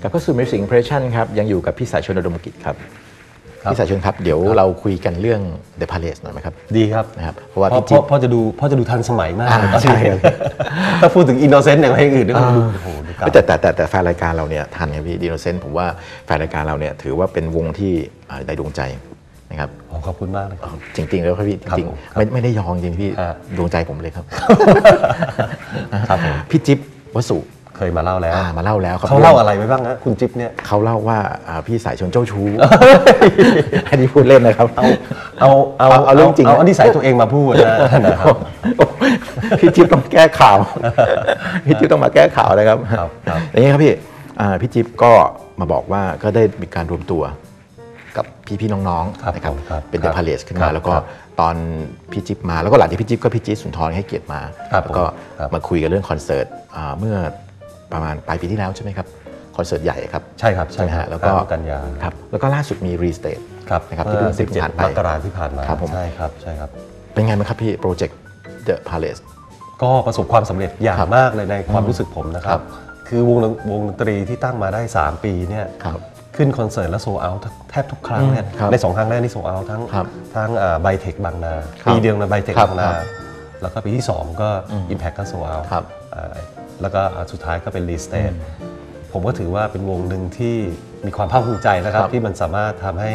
กลับเข้าสู่ Music Impression ครับยังอยู่กับพี่สายชนอุดมกิจครับครับพี่สายชนครับเดี๋ยวเราคุยกันเรื่อง The Palace หน่อยไหมครับ ดีครับนะครับเพราะว่าเพราะพี่จิ๊บเพราะจะดูเพราะจะดูทันสมัยมากอ่าเลยตอนใช่นี้ถ้าพูดถึงอินโนเซนต์อย่างเพลงอื่นนี่ก็ดูโอ้โหดูเก่าแต่แต่แต่แต่แฟนรายการเราเนี่ยทันไงพี่ดีโนเซนผมว่าแฟนรายการเราเนี่ยถือว่าเป็นวงที่อ่าในดวงใจนะครับอ๋อขอบคุณมากเลยครับจริงๆแล้วครับพี่จครับริงผมๆไม่ไม่ได้ยองจริงๆพี่ฮะดวงใจผมเลยครับครับผมพี่จิ๊บวสุ เคยมาเล่าแล้ว อ่ามาเล่าแล้วครับเขาเล่าอะไรไว้บ้างนะคุณจิ๊บเนี่ย เขาเล่าว่าอ่าพี่สายชนเจ้าชู้ อันนี้พูดเล่นนะครับเอาเอาเอาเอาเอาเรื่องจริงเอานะ เอานิสัยตัวเองมาพูดนะนะครับ พี่จิ๊บต้องแก้ข่าว พี่จิ๊บต้องมาแก้ข่าวนะครับครับครับ อย่างนี้ครับพี่อ่าพี่จิ๊บก็มาบอกว่าก็ได้มีการรวมตัวกับพี่ๆน้องครับๆนะครับผมครับเป็นครัเดบอะพาเลสขึ้นครัมา บแล้วก็ครับตอนพี่จิ๊บมาแล้วก็หลังจากพี่จิ๊บก็พี่จิ๊บสุนทรให้เกียรติมาครับแล้วก็ผมครับ มาคุยกันเรื่องคอนเสิร์ตอ่าเมื่อ ประมาณปลายปีที่แล้วใช่ไหมครับคอนเสิร์ตใหญ่ครับใช่ครับใช่ไหมครัฮะบแล้วก็ห้ากันยาครับแล้วก็ล่าสุดมี restage ครับนะครับที่เพิ่งสิบเจ็ดผ่านไปมกราที่ผ่านมาครับผมใช่ครับใช่ครับ เป็นไงบ้างครับพี่โปรเจกต์ The Palace ก็ประสบความสำเร็จอย่างครับมากเลยในความรู้สึกผมนะคครัรับบคือวงดนวงดนตรีที่ตั้งมาได้ 3 ปีเนี่ยครับขึ้นคอนเสิร์ตและโซเอาแทบทุกครั้งเนี่ยอืมครับในสองครั้งแรกนี่โซเอาทั้งครับทั้งไบเทคบางนาครับปีเดียวในไบเทคครับบางนาครับแล้วก็ปีที่ 2 ก็ Impact ก็โซเอาครับ แล้วก็สุดท้ายก็เป็นรีสเตทผมก็ถือว่าเป็นวงหนึ่งที่มีความภาคภูมิใจนะครับครับที่มันสามารถทำให้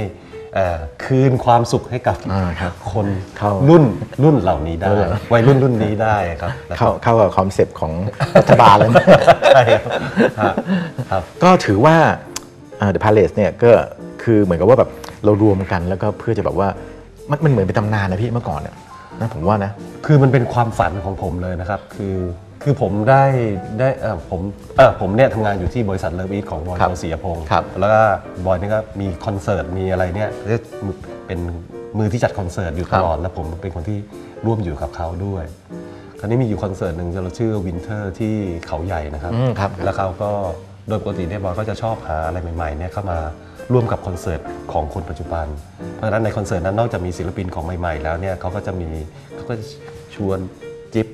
เอ่อคืนความสุขให้กับอ่าครับคนเข้ารุ่นรุ่นเหล่านี้ได้รุ่นเหล่าวัยรุ่นรุ่นนี้ได้ครับแล้วก็เข้าเข้ากับคอนเซปต์ของรัฐบาลเลยนะใช่ครับครับครับก็ถือว่าอ่า The Palace เนี่ยก็คือเหมือนกับว่าแบบเรารวมกันแล้วก็เพื่อจะแบบว่ามันมันเหมือนเป็นตำนานนะพี่เมื่อก่อนเนี่ยนะผมว่านะ คือมันเป็นความฝันของผมเลยนะครับ คือ คือผมได้ได้เอ่อผมเออผมเนี่ยทำงานอยู่ที่บริษัท LOVEiS ของบอยครับโกสิยพงษ์ครับ แล้วก็บอยนี่ก็มีคอนเสิร์ตมีอะไรเนี่ยเป็นมือที่จัดคอนเสิร์ตอยู่ตลอดแล้วผมเป็นคนที่ร่วมอยู่กับเขาด้วย คราวนี้มีอยู่คอนเสิร์ตหนึ่งเราชื่อ Winter ที่เขาใหญ่นะครับ อืมครับ แล้วเขาก็โดยปกติเนี่ยบอยก็จะชอบหาอะไรใหม่ๆเนี่ยเข้ามาร่วมกับคอนเสิร์ตของคนปัจจุบัน เพราะฉะนั้นในคอนเสิร์ตนั้นนอกจากมีศิลปินของใหม่ๆ แล้วเนี่ยเขาก็จะมีเขาก็จะชวนจิ๊บ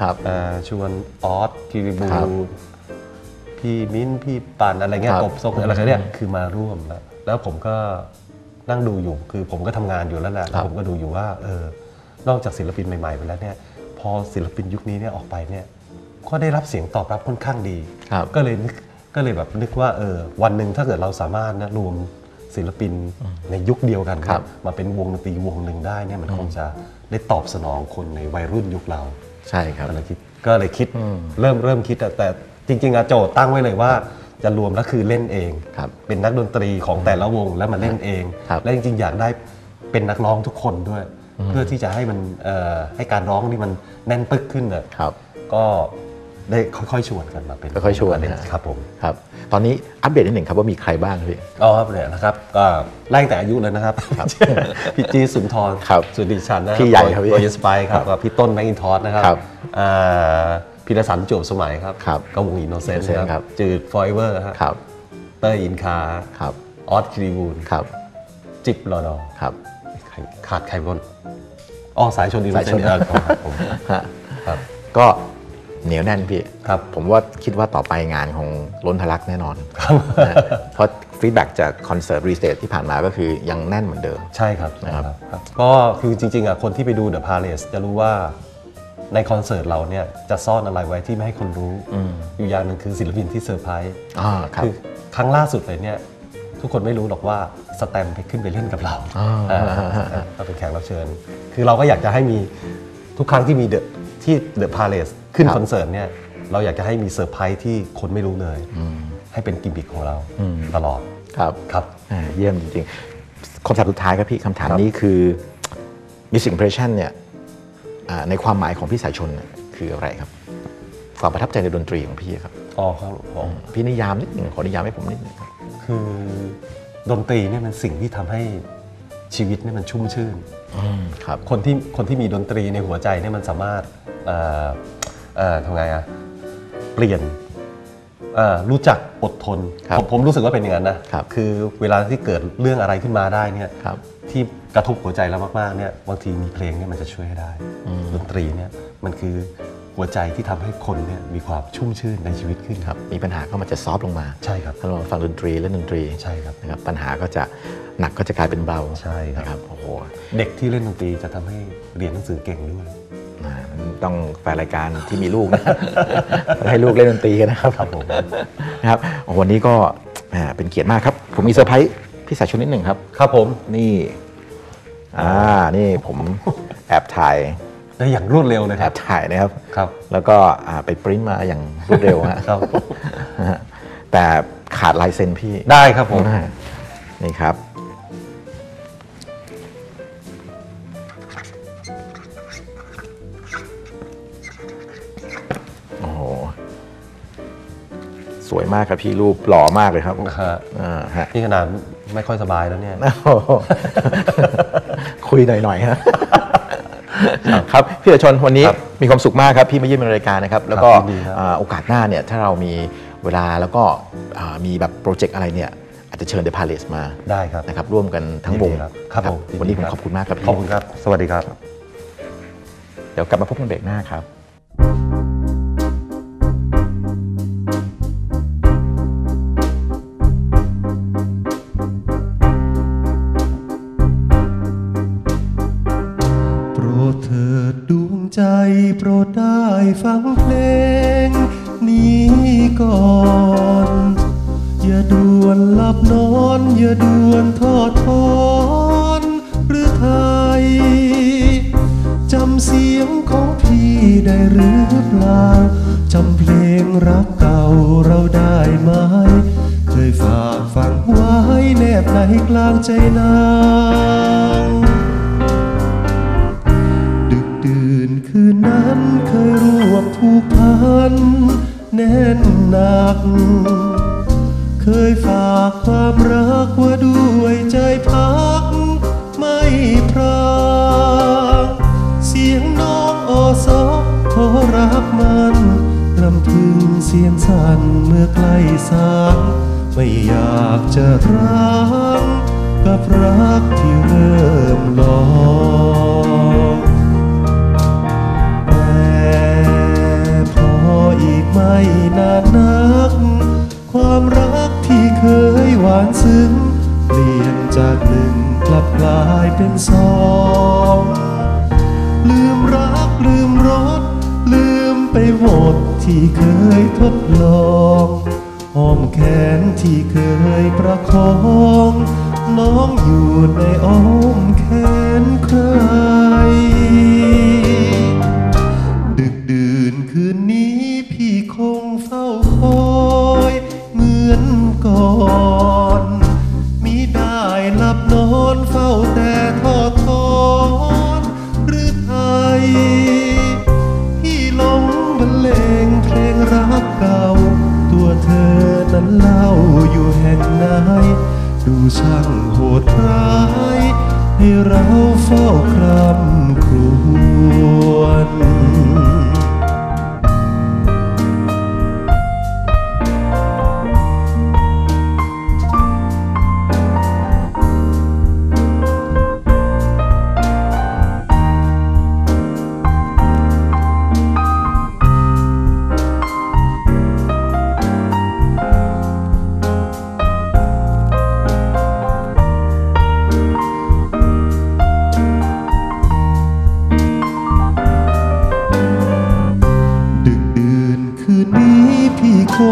ครับเอ่อชวนอ๊อดคีรีบูนครับพี่มิ้นท์พี่ปันอะไรเงี้ยครับกบทรงสิทธิ์อะไรกันเนี่ยคือมาร่วมแล้วแล้วผมก็นั่งดูอยู่คือผมก็ทำงานอยู่แล้วแหละแล้วผมก็ดูอยู่ว่าเออนอกจากศิลปินใหม่ๆไปแล้วเนี่ยพอศิลปินยุคนี้เนี่ยออกไปเนี่ยก็ได้รับเสียงตอบรับค่อนข้างดี ครับ ก็เลยนึกก็เลยแบบนึกว่าเออวันหนึ่งถ้าเกิดเราสามารถนะรวมศิลปินในยุคเดียวกันครับ มาเป็นวงดนตรีวงหนึ่งได้เนี่ยมันคงจะได้ตอบสนองคนในวัยรุ่นยุคเรา ใช่ครับ ก็เลยคิดก็เลยคิดเริ่มเริ่มคิดอะแต่จริงๆอะโจทย์ตั้งไว้เลยว่าจะรวมแล้วคือเล่นเองครับเป็นนักดนตรีของแต่ละวงแล้วมาเล่นเองครับและจริงๆ อยากได้เป็นนักร้องทุกคนด้วย เพื่อที่จะให้มันเอ่อให้การร้องนี่มันแน่นปึกขึ้นอะครับก็ ได้ค่อยๆชวนกันมาเป็นค่อยๆชวนเล่นนะครับผมครับตอนนี้อัปเดตนิดหนึ่งครับว่ามีใครบ้างพี่อ๋อครับเนี่ยนะครับก็ไล่แต่อายุเลยนะครับพี่จี๊ดสุนทรครับสุจริตฉันท์นะพี่ใหญ่ครับพี่รอยัลสไปรท์ครับกับพี่ต้นแมคอินทอชนะครับครับอ่าพีรสันติจวบสมัยครับครับก็วง Innocent Innocent ครับจืด Forever ครับครับเตอร์อินคาครับออสครีบูลครับจิบรอดอครับใครขาดใครบนอ๋อสายชนอินโนสายเซชนนต์ครับผมฮะครับก็ เหนียวแน่นพี่ครับผมว่าคิดว่าต่อไปงานของล้นทะลักแน่นอนนะฮะเพราะฟีดแบ็จากคอนเสิร์ตรีสเตทที่ผ่านมาก็คือยังแน่นเหมือนเดิม ใช่ครับนะครับครับ ก็คือจริงๆอะคนที่ไปดู The Palace จะรู้ว่าในคอนเสิร์ตเราเนี่ยจะซ่อนอะไรไว้ที่ไม่ให้คนรู้ อยู่อย่างหนึ่งคือศิลปินที่เซอร์ไพรส์อ่าครับคือครั้งล่าสุดเลยเนี่ยทุกคนไม่รู้หรอกว่าสแตมป์ไปขึ้นไปเล่นกับเราอ่าอ่าเราเป็นแขกรับเชิญ คือเราก็อยากจะให้มีทุกครั้งที่มี The ที่ The Palace ขึ้นครับคอนเสิร์ตเนี่ยเราอยากจะให้มีเซอร์ไพรส์ที่คนไม่รู้เลย ให้เป็นกิมมิคของเราตลอดครับครับอ่าเยี่ยมจริงๆคำถามสุดท้ายครับพี่คำถามครับนี้คือ Music Impression เนี่ยอ่าในความหมายของพี่สายชนเนี่ยคืออะไรครับ ความประทับใจในดนตรีของพี่ครับอ๋อครับผมพี่นิยามนิดหนึ่งขอนิยามให้ผมนิดหนึ่งครับคือดนตรีเนี่ยมันสิ่งที่ทำให้ชีวิตเนี่ยมันชุ่มชื่นครับคนที่คนที่มีดนตรีในหัวใจเนี่ยมันสามารถ เอ่อเอ่อทำไงอะเปลี่ยนเอ่อรู้จักอดทนครับผมผมรู้สึกว่าเป็นอย่างนั้นนะครับอเวลาที่เกิดเรื่องอะไรขึ้นมาได้เนี่ยครับที่กระทบหัวใจเรามากๆเนี่ยบางทีมีเพลงเนี่ยมันจะช่วยให้ได้ดนตรีเนี่ยมันคือหัวใจที่ทำให้คนเนี่ยมีความชุ่มชื่นในชีวิตขึ้นครับ มีปัญหาก็มันจะซอฟต์ลงมาใช่ครับ ถ้าเราฟังดนตรีเล่นดนตรีใช่ครับ นะครับปัญหาก็จะหนักก็จะกลายเป็นเบาใช่ครับ นะครับโอ้โห เด็กที่เล่นดนตรีจะทำให้เรียนหนังสือเก่งด้วยอ่า ต้องแฟนรายการที่มีลูกนะให้ลูกเล่นดนตรีกันนะครับครับผมนะครับโอ้โหวันนี้ก็แหมเป็นเกียรติมากครับ ผมมีเซอร์ไพรส์พี่สายชนนิดหนึ่งครับ ครับผมนี่อ่านี่ผมแอบถ่ายได้อย่างรวดเร็วเลยแอครับบถ่ายนะครับครับ แล้วก็อ่าไปปริ้นมาอย่างรวดเร็วฮะครับนะฮะแต่ขาดลายเซ็นพี่ได้ครับผมอ่านี่ครับ สวยมากครับพี่รูปหล่อมากเลยครับฮะ อ่าฮะนี่ขนาดไม่ค่อยสบายแล้วเนี่ย โอ้โหคุยหน่อยๆฮะครับพี่เอกชนวันนี้ครับมีความสุขมากครับพี่มาเยี่ยมในรายการนะครับ แล้วก็ยินดีครับ อ่าโอกาสหน้าเนี่ยถ้าเรามีเวลาแล้วก็อ่ามีแบบโปรเจกต์อะไรเนี่ยอาจจะเชิญเดอะพาเลสมาได้ครับนะครับร่วมกันทั้งวงยินดีครับครับผมวันนี้ผมยินดีครับขอบคุณมากครับพี่ขอบคุณครับ สวัสดีครับ เดี๋ยวกลับมาพบกันเบรกหน้าครับ เถิดดวงใจโปรดได้ฟังเพลงนี้ก่อน อย่าด่วนหลับนอน อย่าด่วนทอดทอนหรือไทยจำเสียงของพี่ได้หรือเปล่าจำเพลงรักเก่าเราได้ไหมเคยฝากฝังไว้แนบในกลางใจนาง นั้นเคยร่วมผูกพันแน่นหนัก เคยฝากความรักว่าด้วยใจพักไม่พรางเสียงน้องอซอขอรักมันรำพึงเสียงสั่นเมื่อใกล้สางไม่อยากจะร้าง ที่เคยทดลองอ้อมแขนที่เคยประคอง น้องอยู่ในอ้อมแขนใคร อนเล่าอยู่แห่งไหนดูช่างโหดร้าย ให้เราเฝ้าคร่ำครวญ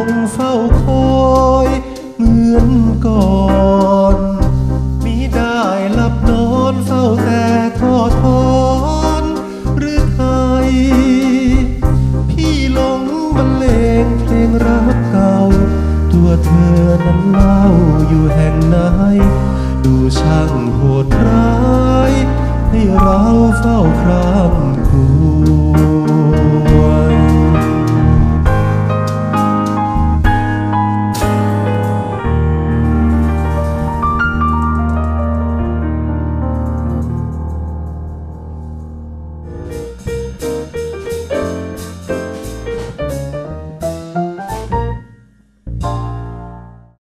งเฝ้าคอยเหมือนก่อนมิได้หลับนอนเฝ้าแต่ทอดทอนหรือไทยพี่หลงบรรเลงเพลงรักเก่า ตัวเธอนั้นเล่าอยู่แห่งไหนดูช่างโหดร้าย ให้เราเฝ้าคราม